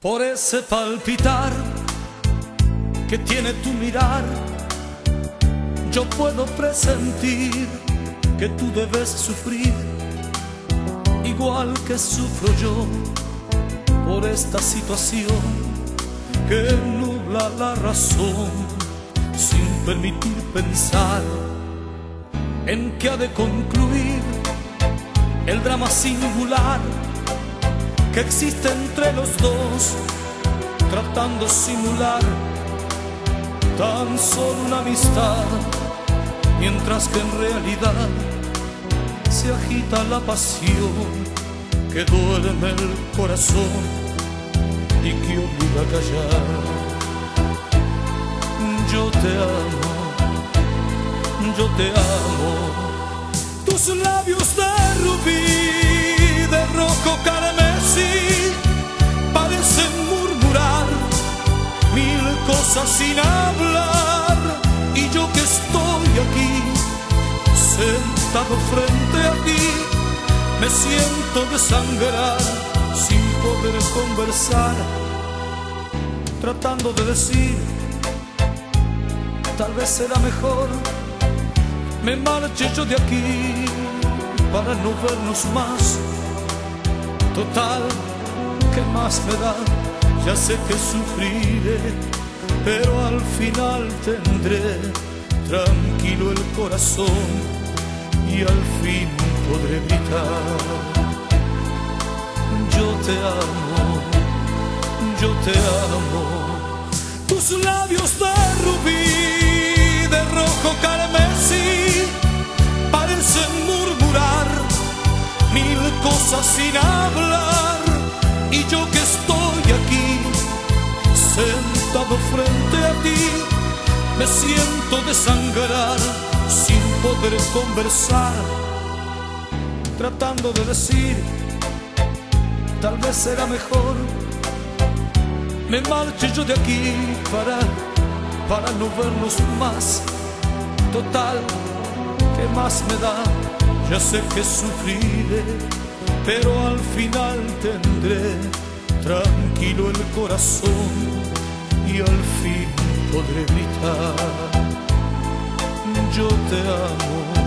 Por ese palpitar que tiene tu mirar, yo puedo presentir que tú debes sufrir, igual que sufro yo por esta situación que nubla la razón sin permitir pensar en que ha de concluir el drama singular que existe entre los dos, tratando de simular tan solo una amistad, mientras que en realidad se agita la pasión que duerme el corazón y que obliga a callar. Yo te amo, yo te amo, tus labios de sin hablar, y yo que estoy aquí, sentado frente a ti, me siento desangrar sin poder conversar, tratando de decir, tal vez será mejor, me marche yo de aquí para no vernos más. Total, ¿qué más me da? Ya sé que sufriré, pero al final tendré tranquilo el corazón y al fin podré gritar. Yo te amo, yo te amo. Tus labios de rubí, de rojo carmesí, parecen murmurar mil cosas sin hablar. Y yo que estoy aquí, frente a ti, me siento desangrar sin poder conversar, tratando de decir, tal vez será mejor, me marche yo de aquí para, para no vernos más. Total, ¿qué más me da? Ya sé que sufriré, pero al final tendré tranquilo el corazón y al fin podré gritar. Yo te amo.